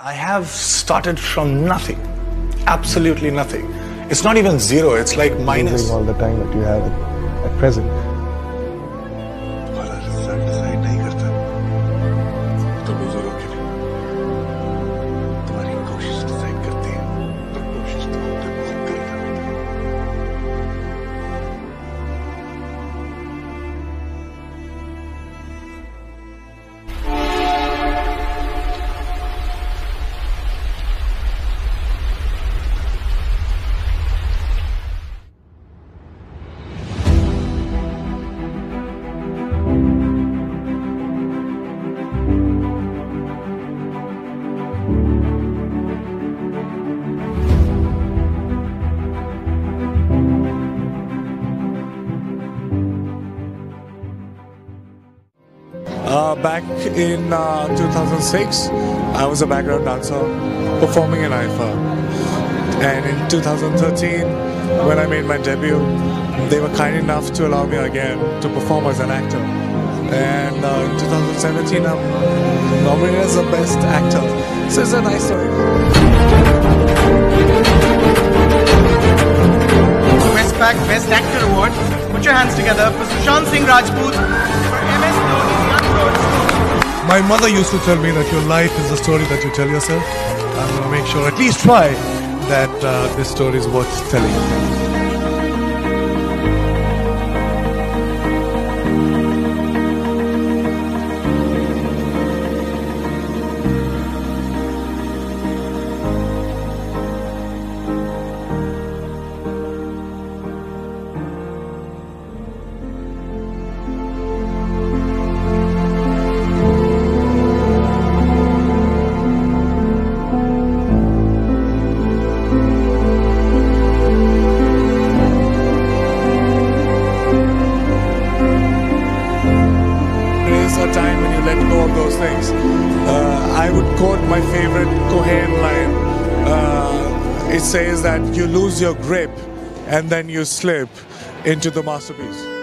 I have started from nothing, absolutely nothing. It's not even zero, it's like minus. All the time that you have at present. Uh, back in uh, 2006, I was a background dancer performing in IIFA. And in 2013, when I made my debut, they were kind enough to allow me again to perform as an actor. And uh, in 2017, I'm nominated as the best actor. So it's a nice story. Best Actor Award. Put your hands together for Sushant Singh Rajput My mother used to tell me that your life is the story that you tell yourself. I'm going to make sure, at least try, that uh, this story is worth telling. A time when you let go of those things. Uh, I would quote my favorite Cohen line. Uh, it says that you lose your grip and then you slip into the masterpiece.